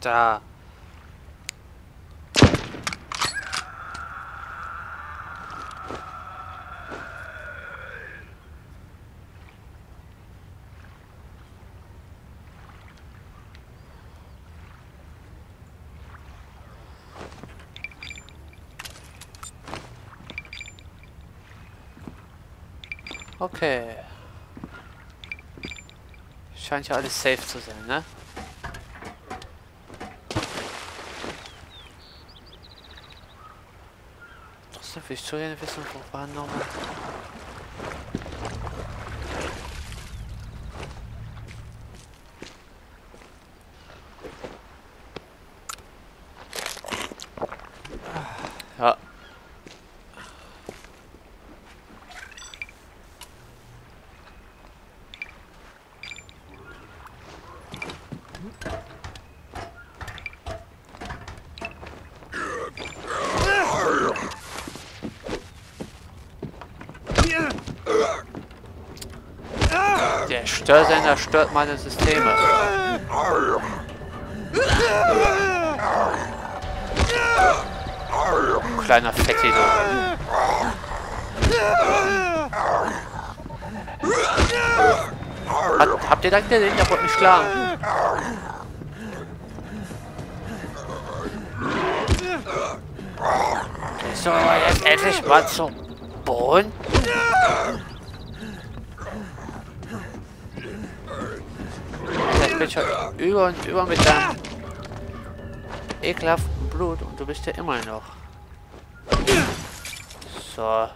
da. Okay. Scheint ja alles safe zu sein, ne? ça fait sourire de façon pour pas normal. Der Störsender stört meine Systeme. Kleiner Fetti, du. Hat, habt ihr das gesehen? Der wollte mich schlagen. So, jetzt endlich mal zum Boden. Bin schon über und über mit deinem ekelhaften Blut und du bist ja immer noch. So.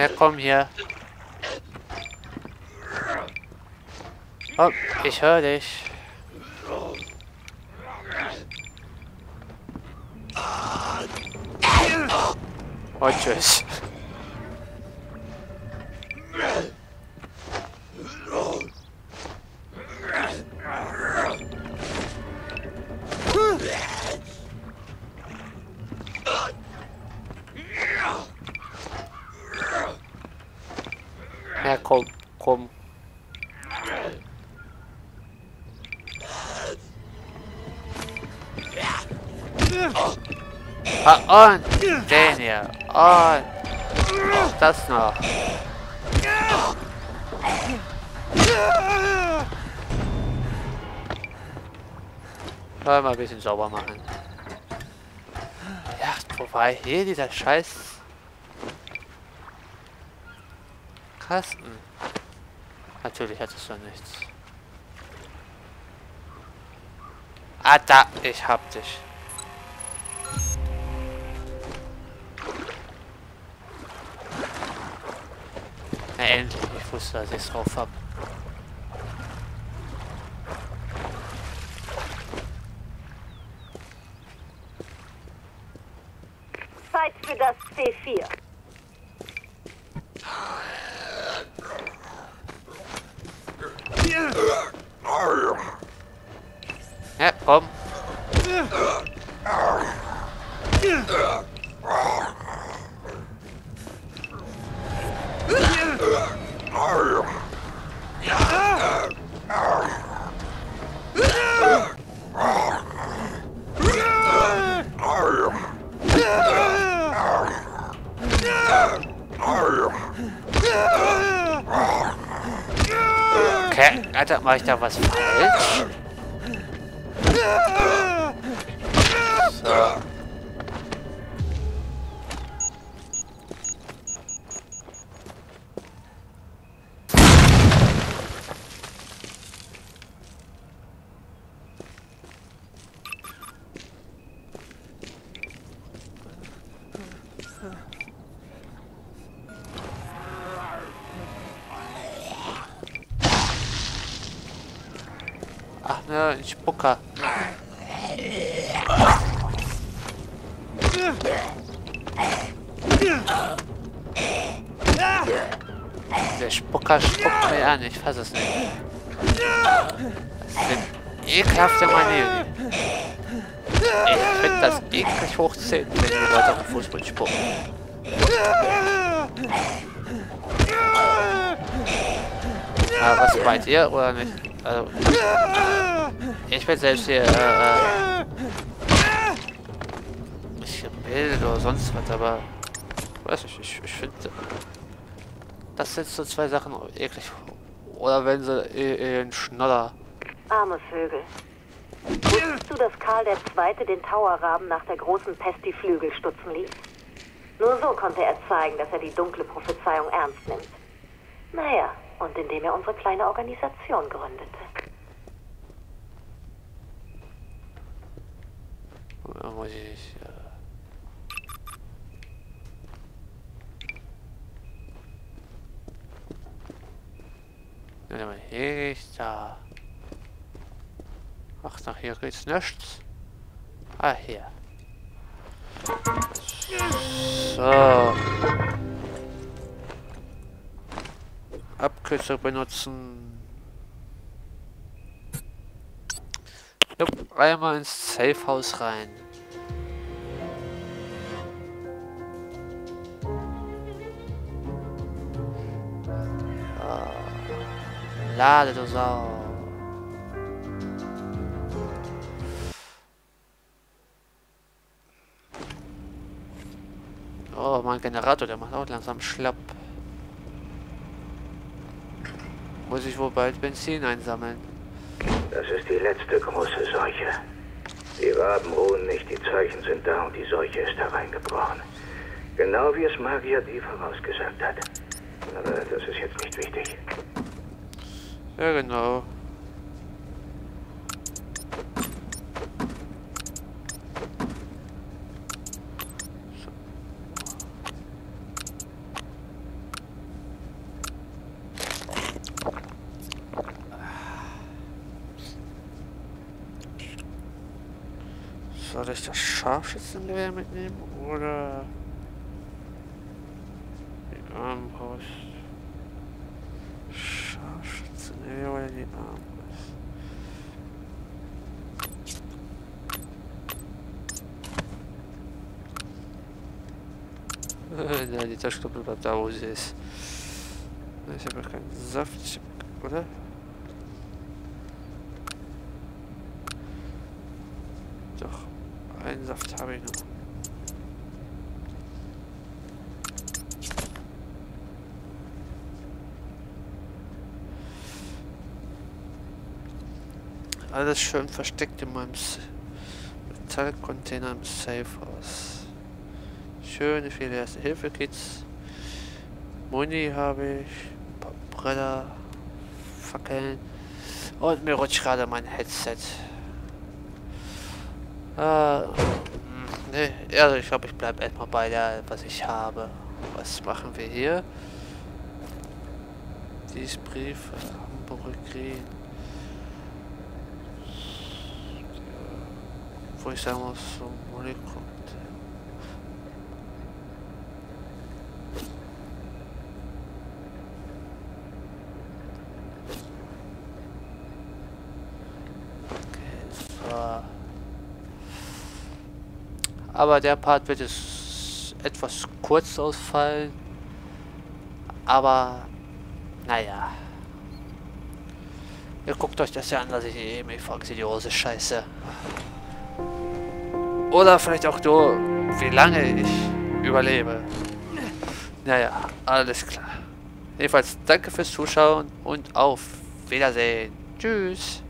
Ja, komm hier. Oh, ich höre dich. Oh, tschüss. Ja, komm, komm. Ah, und den hier. Und das noch. Mal ein bisschen sauber machen. Ja, vorbei. Hier dieser Scheiß Kasten. Natürlich hattest du nichts. Ah, da. Ich hab dich. Na, endlich. Ich wusste, dass ich es drauf hab. Zeit für das C4. Ja, komm. Okay, Alter, mache ich da was falsch? So. Ach ne, ein Spucker. Spucker spuckt mir an, ich fass es nicht. Das sind ekelhafte Manöver. Ich finde das eklig hoch 10, wenn die Leute auf den Fußball spucken. Ah, was meint ihr oder nicht? Also, ich bin selbst hier, äh, ich Bild oder sonst was, aber weiß nicht, ich, ich finde, das sind so zwei Sachen eklig. Oder wenn sie äh, ein Schnoller. Arme Vögel. Wusstest du, dass Karl II. den Towerraben nach der großen Pest die Flügel stutzen ließ? Nur so konnte er zeigen, dass er die dunkle Prophezeiung ernst nimmt. Naja, und indem er unsere kleine Organisation gründete. Da muss ich nicht, äh Ja, aber hier ist da. Ach, nach hier geht's nichts. Ah, hier. So. Abkürzung benutzen. Jupp, einmal ins Safehouse rein. Lade du Sau. Mein Generator, der macht auch langsam schlapp. Muss ich wohl bald Benzin einsammeln. Das ist die letzte große Seuche. Die Raben ruhen nicht, die Zeichen sind da und die Seuche ist hereingebrochen. Genau wie es Magier die vorausgesagt hat. Aber das ist jetzt nicht wichtig. Ja, genau. Soll ich das Scharfschützengewehr mitnehmen oder die Armbrust? Scharfschützengewehr oder die Armbrust? Ja, die Taschenlampe bleibt da, wo sie ist. Ich habe keinen Saft, oder? Doch, einen Saft habe ich noch. Alles schön versteckt in meinem Metallcontainer im Safehouse. Schöne viele Erste-Hilfe-Kits. Muni habe ich. Bretter. Fackeln. Und mir rutscht gerade mein Headset. Äh, ne, also ich glaube, ich bleibe erstmal bei der, was ich habe. Was machen wir hier? Dies Brief, Hamburg Green. Wo ich sagen muss, so Molly kommt. Okay, so. Aber der Part wird es etwas kurz ausfallen. Aber, naja. Ihr guckt euch das ja an, dass ich eben ich frage die Hose scheiße. Oder vielleicht auch nur, wie lange ich überlebe. Naja, alles klar. Jedenfalls danke fürs Zuschauen und auf Wiedersehen. Tschüss.